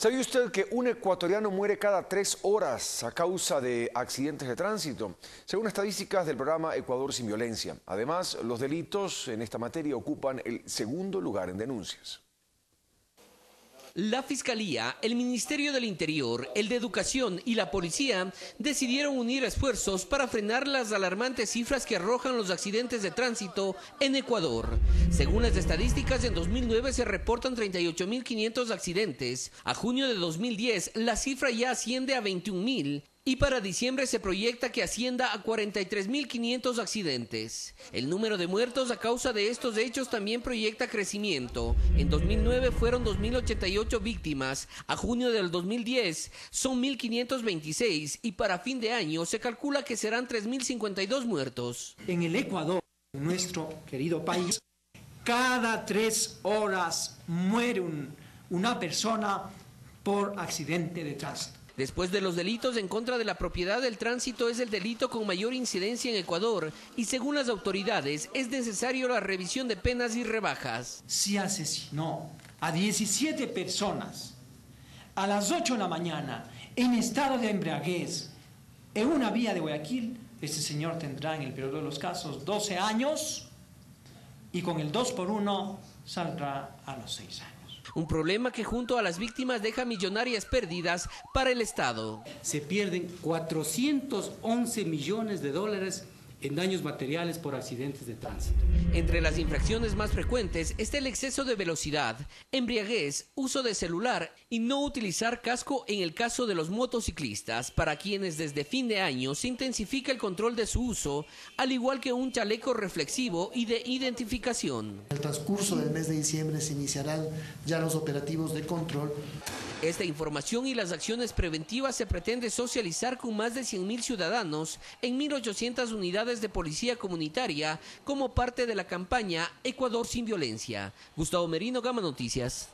¿Sabía usted que un ecuatoriano muere cada tres horas a causa de accidentes de tránsito? Según estadísticas del programa Ecuador sin violencia. Además, los delitos en esta materia ocupan el segundo lugar en denuncias. La Fiscalía, el Ministerio del Interior, el de Educación y la Policía decidieron unir esfuerzos para frenar las alarmantes cifras que arrojan los accidentes de tránsito en Ecuador. Según las estadísticas, en 2009 se reportan 38.500 accidentes. A junio de 2010 la cifra ya asciende a 21.000 y para diciembre se proyecta que ascienda a 43.500 accidentes. El número de muertos a causa de estos hechos también proyecta crecimiento. En 2009 fueron 2.088 víctimas, a junio del 2010 son 1.526 y para fin de año se calcula que serán 3.052 muertos. En el Ecuador, nuestro querido país, cada tres horas muere una persona por accidente de tránsito. Después de los delitos en contra de la propiedad, el tránsito es el delito con mayor incidencia en Ecuador y según las autoridades es necesario la revisión de penas y rebajas. Si asesinó a 17 personas a las 8 de la mañana en estado de embriaguez en una vía de Guayaquil, este señor tendrá en el periodo de los casos 12 años y con el 2 por 1 saldrá a los 6 años. Un problema que junto a las víctimas deja millonarias pérdidas para el Estado. Se pierden 411 millones de dólares en daños materiales por accidentes de tránsito. Entre las infracciones más frecuentes está el exceso de velocidad, embriaguez, uso de celular y no utilizar casco en el caso de los motociclistas, para quienes desde fin de año se intensifica el control de su uso, al igual que un chaleco reflexivo y de identificación. En el transcurso del mes de diciembre se iniciarán ya los operativos de control. Esta información y las acciones preventivas se pretende socializar con más de 100.000 ciudadanos en 1.800 unidades de policía comunitaria como parte de la campaña Ecuador sin violencia. Gustavo Merino, Gama Noticias.